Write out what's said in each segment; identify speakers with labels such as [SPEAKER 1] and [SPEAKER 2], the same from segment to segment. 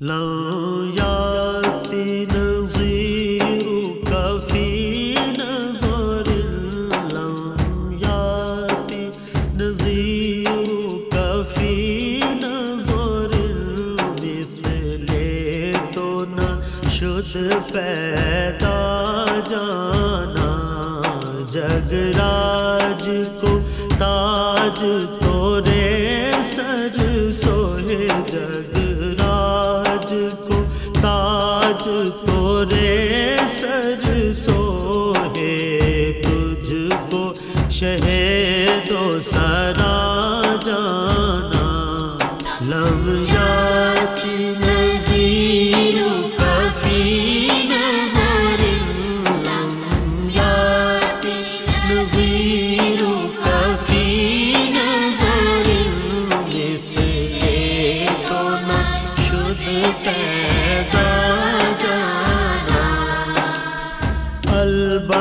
[SPEAKER 1] یاتی نظیر کفی نظر یاتی نظیر کفی نظر مثلے تو شد پیدا جانا جگراج کو تاج تو سر سوئے جگ کو تاج کو رے سر سو ہے تجھ کو شہد و سرا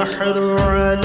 [SPEAKER 1] البحر على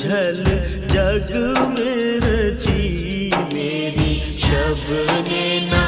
[SPEAKER 1] جھل جگ میں رچی جی میری شب نے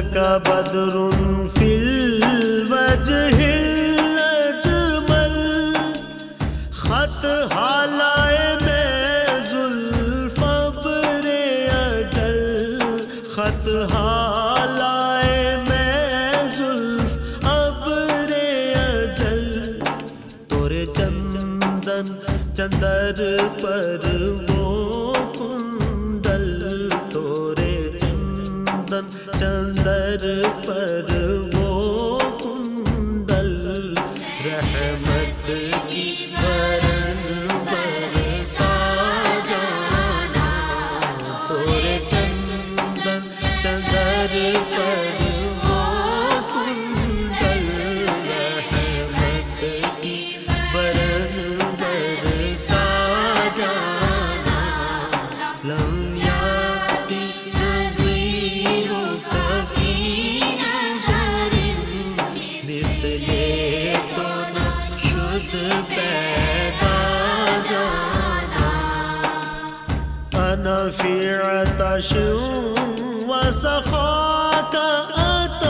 [SPEAKER 1] لك بدر في الوجه الأجمل. خط حالائے میں اجل. خط حالائے میں زلف ابر اجل. تورے چندن چندر پر وہ چندر پر وہ کنڈل رحمت کی في عطش وسخاء أتى